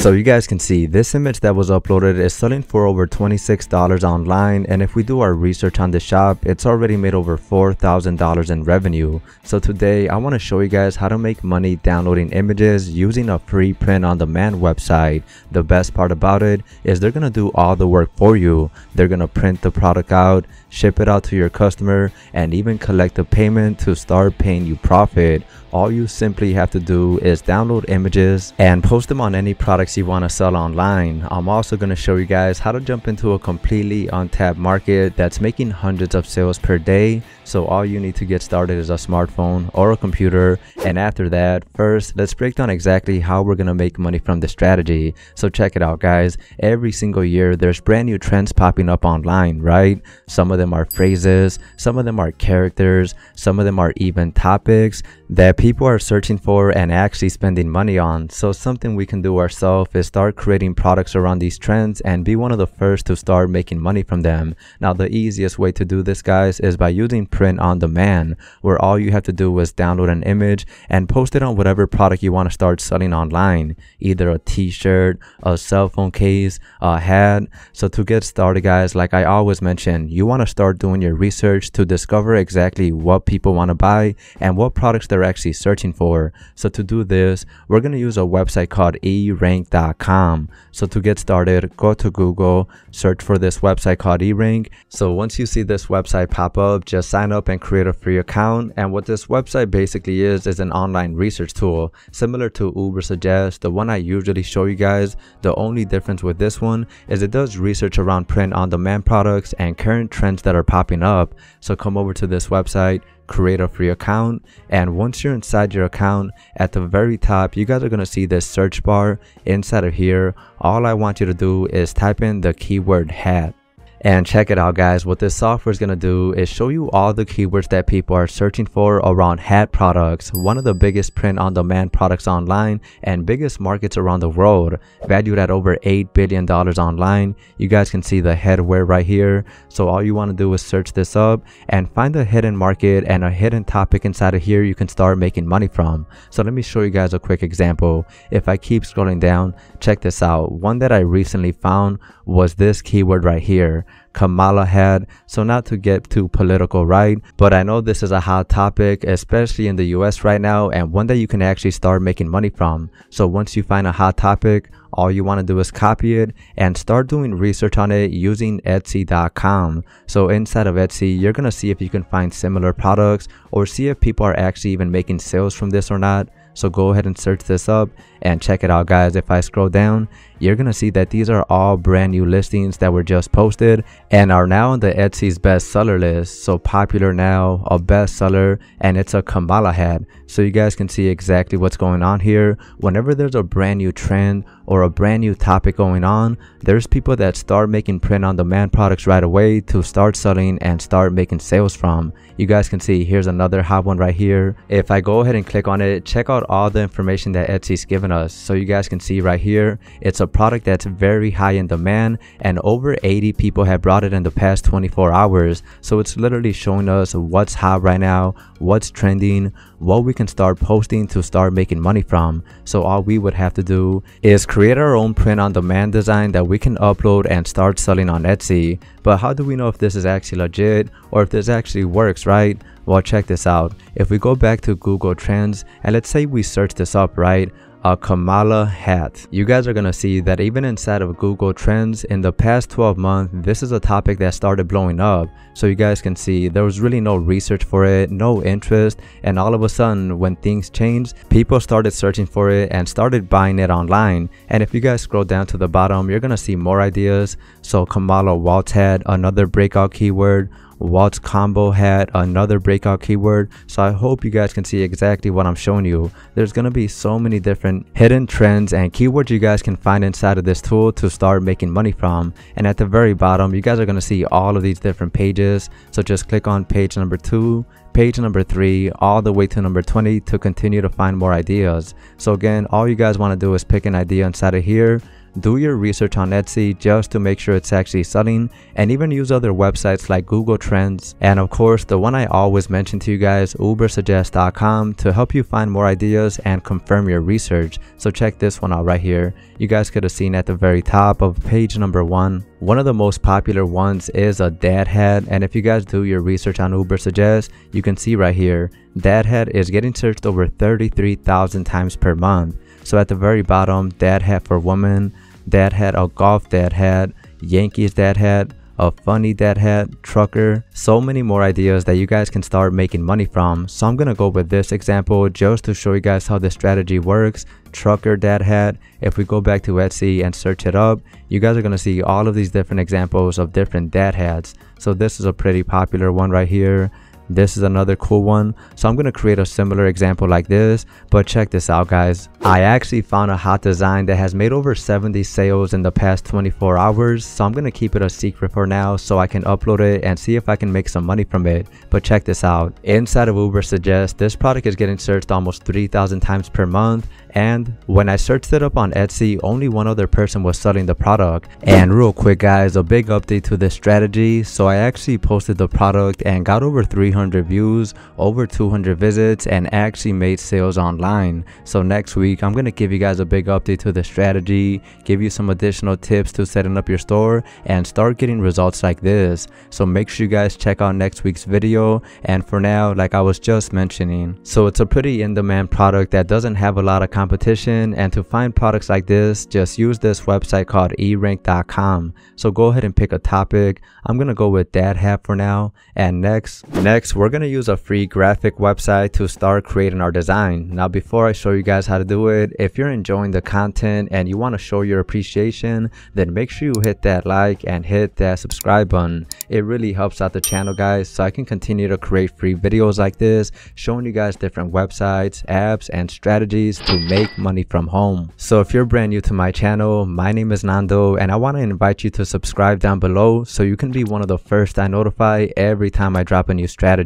So you guys can see this image that was uploaded is selling for over $26 online and if we do our research on the shop, it's already made over $4,000 in revenue. So today I want to show you guys how to make money downloading images using a free print on demand website. The best part about it is they're going to do all the work for you. They're going to print the product out, ship it out to your customer and even collect the payment to start paying you profit all you simply have to do is download images and post them on any products you want to sell online. I'm also going to show you guys how to jump into a completely untapped market that's making hundreds of sales per day. So all you need to get started is a smartphone or a computer. And after that, first, let's break down exactly how we're going to make money from this strategy. So check it out guys. Every single year, there's brand new trends popping up online, right? Some of them are phrases, some of them are characters, some of them are even topics that people are searching for and actually spending money on. So something we can do ourselves is start creating products around these trends and be one of the first to start making money from them. Now the easiest way to do this guys is by using print on demand where all you have to do is download an image and post it on whatever product you want to start selling online. Either a t-shirt, a cell phone case, a hat. So to get started guys, like I always mention, you want to start doing your research to discover exactly what people want to buy and what products they're actually searching for. So to do this, we're going to use a website called erank.com. So to get started, go to Google, search for this website called erank. So once you see this website pop up, just sign up and create a free account. And what this website basically is, is an online research tool similar to Ubersuggest, the one I usually show you guys. The only difference with this one is it does research around print on demand products and current trends that are popping up. So come over to this website, create a free account and once you're inside your account at the very top you guys are going to see this search bar inside of here all i want you to do is type in the keyword hat and check it out guys, what this software is going to do is show you all the keywords that people are searching for around hat products, one of the biggest print on demand products online and biggest markets around the world, valued at over $8 billion online. You guys can see the headwear right here. So all you want to do is search this up and find a hidden market and a hidden topic inside of here you can start making money from. So let me show you guys a quick example. If I keep scrolling down, check this out. One that I recently found was this keyword right here. Kamala had. So not to get too political, right? But I know this is a hot topic, especially in the US right now, and one that you can actually start making money from. So once you find a hot topic, all you want to do is copy it and start doing research on it using etsy.com so inside of etsy you're going to see if you can find similar products or see if people are actually even making sales from this or not so go ahead and search this up and check it out guys. If i scroll down you're gonna see that these are all brand new listings that were just posted and are now on the etsy's bestseller list. So popular now a bestseller and it's a kamala hat. So you guys can see exactly what's going on here. Whenever there's a brand new trend or a brand new topic going on there's people that start making print on demand products right away to start selling and start making sales from. You guys can see here's another hot one right here. If i go ahead and click on it check out all the information that etsy's given us. So you guys can see right here, it's a product that's very high in demand and over 80 people have brought it in the past 24 hours. So it's literally showing us what's hot right now, what's trending, what we can start posting to start making money from. So all we would have to do is create our own print on demand design that we can upload and start selling on Etsy. But how do we know if this is actually legit or if this actually works, right? Well, check this out. If we go back to Google Trends and let's say we search this up, right? A Kamala hat. You guys are gonna see that even inside of Google Trends in the past 12 months, this is a topic that started blowing up. So you guys can see there was really no research for it, no interest, and all of a sudden when things changed, people started searching for it and started buying it online. And if you guys scroll down to the bottom, you're gonna see more ideas. So Kamala Walz hat, another breakout keyword, Walz combo hat another breakout keyword so i hope you guys can see exactly what i'm showing you. There's going to be so many different hidden trends and keywords you guys can find inside of this tool to start making money from. And at the very bottom you guys are going to see all of these different pages. So just click on page number two page number 3 all the way to number 20 to continue to find more ideas. So again, all you guys want to do is pick an idea inside of here, do your research on Etsy just to make sure it's actually selling, and even use other websites like Google Trends, and of course the one I always mention to you guys, ubersuggest.com to help you find more ideas and confirm your research. So check this one out right here. You guys could have seen at the very top of page number one. One of the most popular ones is a dad hat, and if you guys do your research on Ubersuggest, you can see right here, dad hat is getting searched over 33,000 times per month. So at the very bottom, dad hat for woman, dad hat, a golf dad hat, Yankees dad hat, a funny dad hat, trucker, so many more ideas that you guys can start making money from. So I'm gonna go with this example just to show you guys how this strategy works. Trucker dad hat. If we go back to Etsy and search it up, you guys are gonna see all of these different examples of different dad hats. So this is a pretty popular one right here this is another cool one so i'm gonna create a similar example like this but check this out guys i actually found a hot design that has made over 70 sales in the past 24 hours so i'm gonna keep it a secret for now so i can upload it and see if i can make some money from it but check this out inside of Ubersuggest this product is getting searched almost 3000 times per month and when I searched it up on Etsy, only one other person was selling the product. And real quick guys, a big update to this strategy. So I actually posted the product and got over 300 views, over 200 visits, and actually made sales online. So next week, I'm going to give you guys a big update to the strategy, give you some additional tips to setting up your store, and start getting results like this. So make sure you guys check out next week's video. And for now, like I was just mentioning, so it's a pretty in-demand product that doesn't have a lot of competition and to find products like this just use this website called erank.com so go ahead and pick a topic i'm gonna go with dad hat for now and next next we're gonna use a free graphic website to start creating our design now before i show you guys how to do it if you're enjoying the content and you want to show your appreciation then make sure you hit that like and hit that subscribe button it really helps out the channel guys so i can continue to create free videos like this showing you guys different websites apps and strategies to make money from home. So if you're brand new to my channel, my name is Nando and I want to invite you to subscribe down below so you can be one of the first I notify every time I drop a new strategy.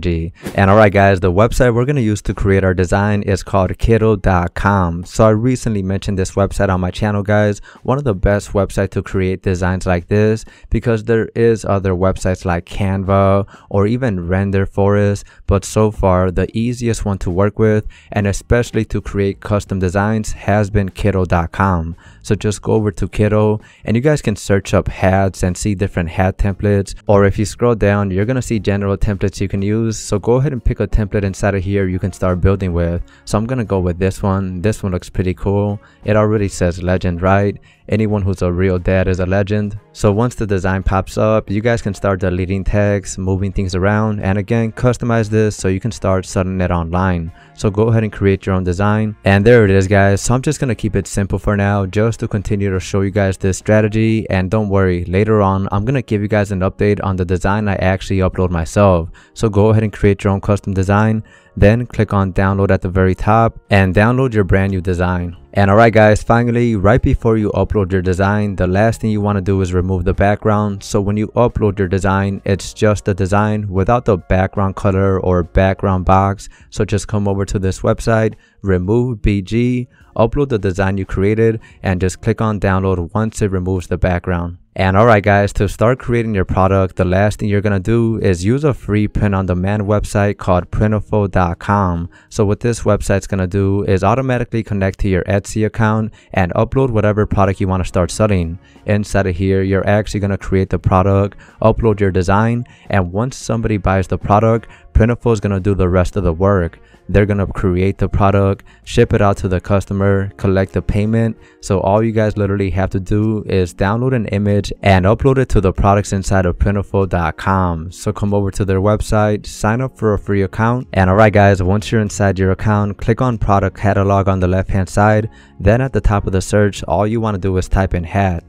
And alright guys, the website we're going to use to create our design is called Kittl.com. So I recently mentioned this website on my channel guys, one of the best websites to create designs like this because there is other websites like Canva or even Renderforest, but so far the easiest one to work with and especially to create custom designs has been kittl.com. So just go over to Kittl and you guys can search up hats and see different hat templates. Or if you scroll down, you're going to see general templates you can use. So go ahead and pick a template inside of here you can start building with. So I'm going to go with this one. This one looks pretty cool. It already says legend, right? Anyone who's a real dad is a legend. So once the design pops up, you guys can start deleting tags, moving things around, and again, customize this so you can start selling it online. So go ahead and create your own design. And there it is guys. So I'm just to keep it simple for now just to continue to show you guys this strategy. And don't worry, later on, I'm to give you guys an update on the design I actually upload myself. So go ahead and create your own custom design. Then click on download at the very top and download your brand new design. And alright guys, finally, right before you upload your design, the last thing you want to do is remove the background. So when you upload your design, it's just the design without the background color or background box. So just come over to this website, remove BG, upload the design you created, and just click on download once it removes the background. And alright guys, to start creating your product, the last thing you're gonna do is use a free print on demand website called Printful.com. So what this website's gonna do is automatically connect to your Etsy account and upload whatever product you wanna start selling. Inside of here, you're actually gonna create the product, upload your design, and once somebody buys the product, Printful is gonna do the rest of the work. They're gonna create the product ship it out to the customer collect the payment. So all you guys literally have to do is download an image and upload it to the products inside of printful.com so come over to their website sign up for a free account. And alright guys once you're inside your account click on product catalog on the left hand side. Then at the top of the search all you want to do is type in hat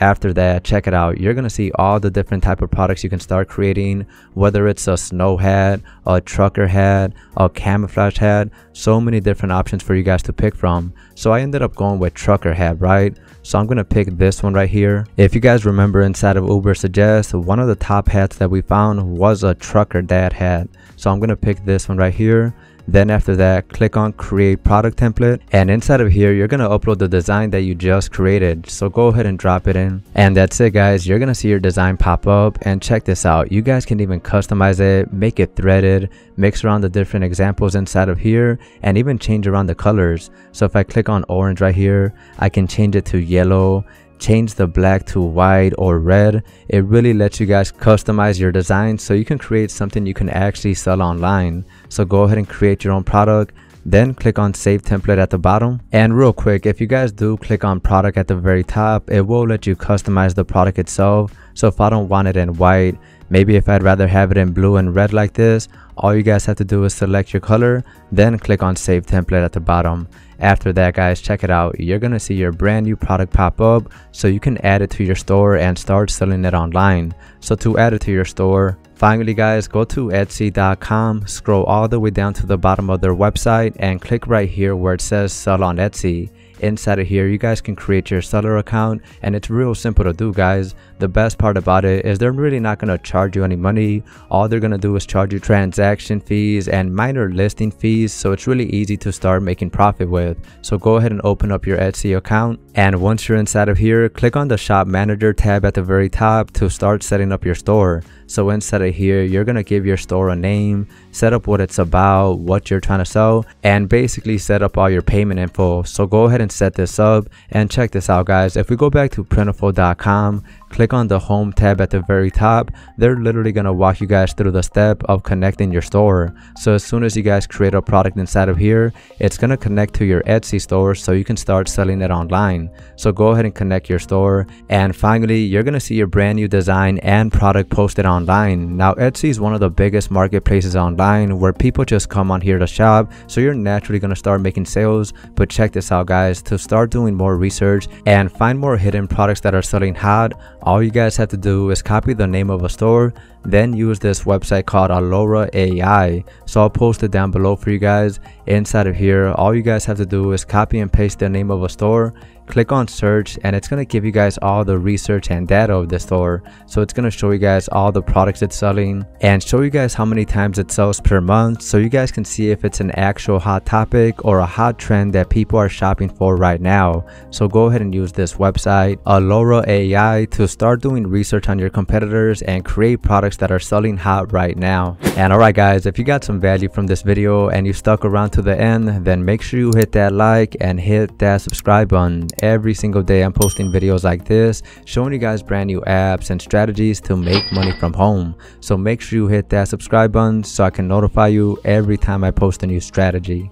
after that check it out. You're gonna see all the different type of products you can start creating whether it's a snow hat a trucker hat a camouflage hat so many different options for you guys to pick from. So i ended up going with trucker hat right? So i'm gonna pick this one right here. If you guys remember inside of Ubersuggest one of the top hats that we found was a trucker dad hat. So i'm gonna pick this one right here then after that click on create product template and inside of here you're to upload the design that you just created. So go ahead and drop it in. And that's it guys. You're to see your design pop up and check this out. You guys can even customize it make it threaded mix around the different examples inside of here and even change around the colors. So if i click on orange right here i can change it to yellow change the black to white or red it really lets you guys customize your design so you can create something you can actually sell online. So go ahead and create your own product then click on save template at the bottom. And real quick if you guys do click on product at the very top it will let you customize the product itself. So if i don't want it in white maybe if i'd rather have it in blue and red like this all you guys have to do is select your color then click on save template at the bottom after that guys check it out. You're gonna see your brand new product pop up so you can add it to your store and start selling it online. So to add it to your store finally guys go to etsy.com scroll all the way down to the bottom of their website and click right here where it says sell on etsy. Inside of here you guys can create your seller account and it's real simple to do guys the best part about it is they're really not going to charge you any money all they're going to do is charge you transaction fees and minor listing fees so it's really easy to start making profit with so go ahead and open up your etsy account and once you're inside of here click on the shop manager tab at the very top to start setting up your store so inside of here, you're going to give your store a name, set up what it's about, what you're trying to sell, and basically set up all your payment info. So go ahead and set this up and check this out guys. If we go back to printful.com, click on the home tab at the very top. They're literally going to walk you guys through the step of connecting your store. So as soon as you guys create a product inside of here it's going to connect to your etsy store so you can start selling it online. So go ahead and connect your store. And finally you're going to see your brand new design and product posted online. Now etsy is one of the biggest marketplaces online where people just come on here to shop. So you're naturally going to start making sales. But check this out guys. To start doing more research and find more hidden products that are selling hot all you guys have to do is copy the name of a store then use this website called Alura AI so I'll post it down below for you guys. Inside of here all you guys have to do is copy and paste the name of a store click on search and it's going to give you guys all the research and data of the store. So it's going to show you guys all the products it's selling and show you guys how many times it sells per month so you guys can see if it's an actual hot topic or a hot trend that people are shopping for right now. So go ahead and use this website Alura AI to start doing research on your competitors and create products that are selling hot right now. And alright guys if you got some value from this video and you stuck around to the end then make sure you hit that like and hit that subscribe button. Every single day i'm posting videos like this showing you guys brand new apps and strategies to make money from home. So make sure you hit that subscribe button so i can notify you every time i post a new strategy